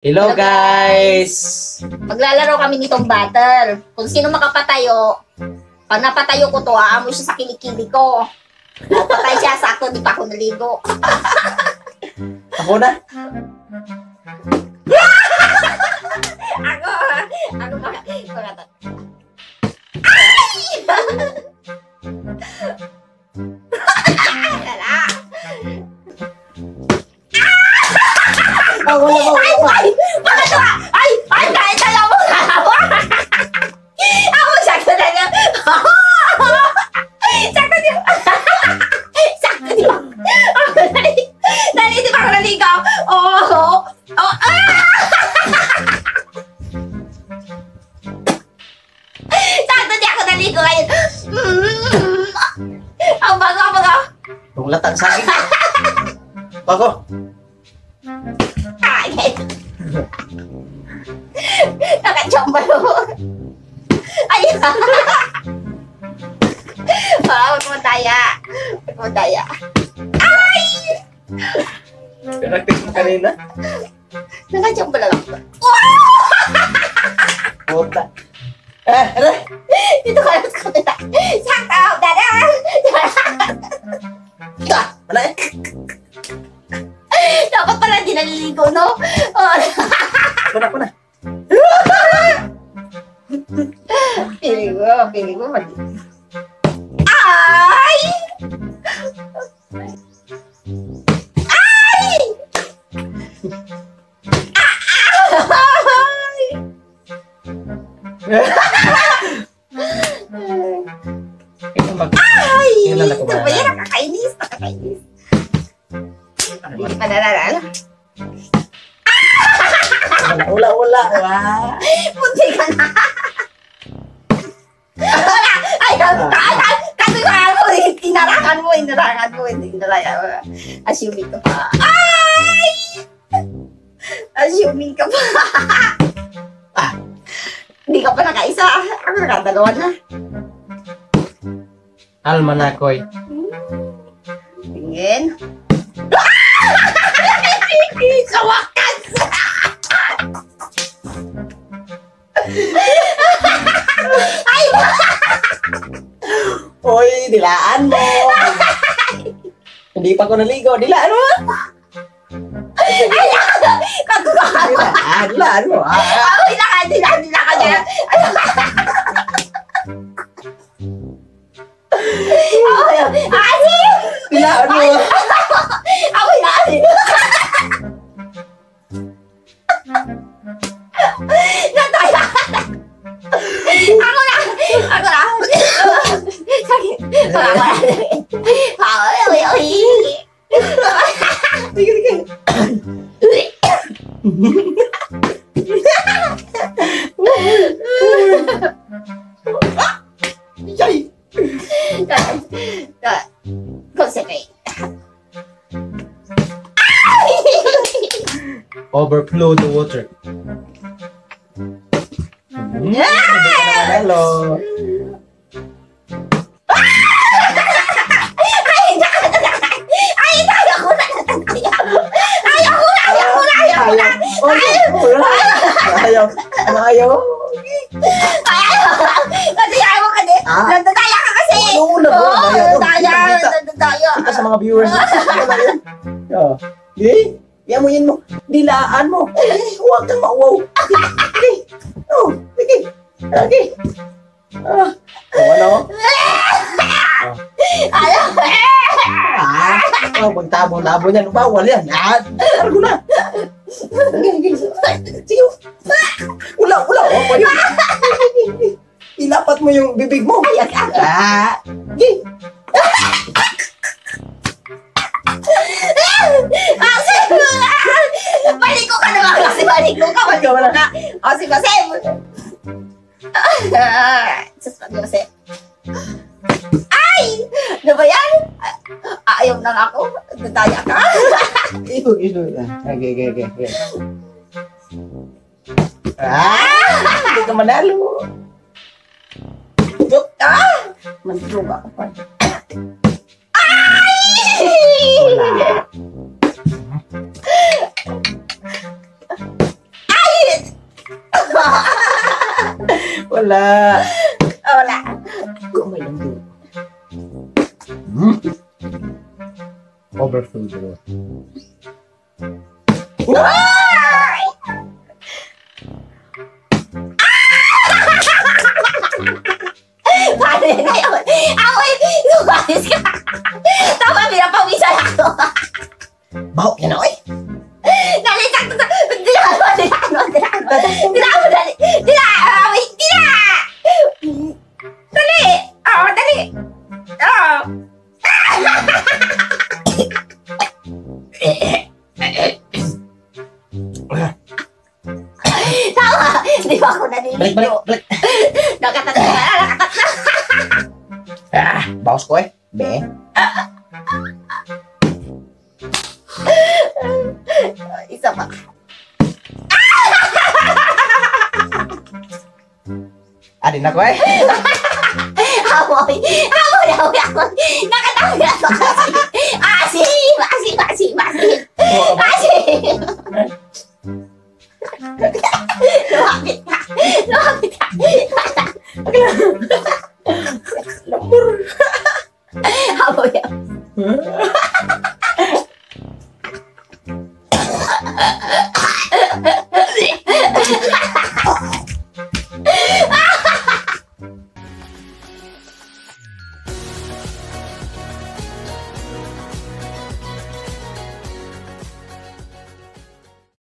Hello guys! Maglalaro kami nitong battle. Kung sino makapatayo, pag napatayo ko to, aamoy siya sa kilikili ko. Napatay siya, sakto, di pa ako naligo. Ako na? Bago, ang bago. Nakachamba yun. Ay! Ah, huwag mo daya. Huwag mo daya. Pinagtis mo kanina. Nakachamba lang ako. Puta. Eh, ano? Dito ka lang sa kanila. Sakto! Dada! Wala eh. Dapat pala di naliligo, no? Kau nak pernah pernah pilih gue pilih gue mati ay Ay, ay, ay, ay, ay, ay, ay, ay, ay, ay, ay Wala. Wala. Punti ka na. Wala! Ay, katukaan mo! Inarangan mo, inarangan mo, inarangan mo. Assuming ka pa. Ay! Assuming ka pa. Ah. Hindi ka pa nakaisa. Ako nakadalawa na. Almanakoy. Ay! Uy, dilaan mo. Hindi pa ako naligo. Dilaan mo. Mo! Dilaan, dilaan mo. Sige, sige. Yay! Concentrate. Overflow the water. Hello. Ko na. Ayaw. Ayaw. Ayaw. Kasi ayaw mo kasi. Ah. Nandadaya ka kasi. Ano una ba? Nandadaya. Nandadaya. Kita sa mga viewers. Oh. Eh, yan mo. Dilaan mo. Eh, huwag kang mauwaw. Sige. Oh, sige. Sige. Ah. Oh, ano? Ayaw. Ah, oh, magtabo-tabo niyan. Bawal yan. Ah, targo na. Sige. Ula, ula. Oh, pwede. Ilapat mo yung bibig mo. Ah. Sige. Kasi, balik ko ka naman kasi ka. Balik ko ka. O, si Josep. Ay! ayaw na nga ako. Nagdaya ka. Ito, ito. Okay, okay, okay. okay. Ah! Hindi ka manalo. Dok ka! Manlog ako pa. Ay! Wala. Ay! Wala. Ah, wala. Kumain lang doon. Hmm? Overflow bro. Ay! Paano yun yung lumalis ka. Tama, pinapawisan ako. Baho yan ako eh. Dali, sakto, sakto. Dila mo, dila mo, dila mo. balik balik balik. Udah kata udah kata. Ah bawas kowe eh. be isa pa Adin na kowe eh? Amoy. Amoy amoy amoy. Nakatawa Lo